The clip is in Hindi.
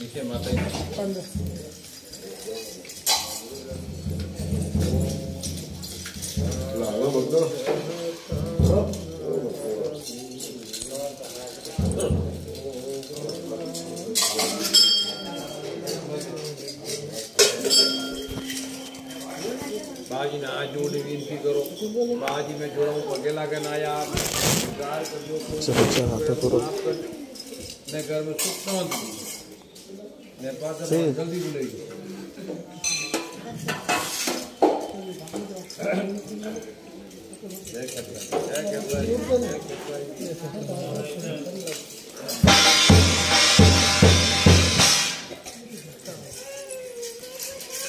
नीचे माता जी। पंद्रह Claro, बाजी ने आज जोड़ी विनती करो। बाजी में जोड़ा हूँ पगे लागे ना या आप इंतज़ार कर जो अच्छा हाथ करो। मैं घर में सुख समझ मेरे जल्दी बुलेगी जय खतरा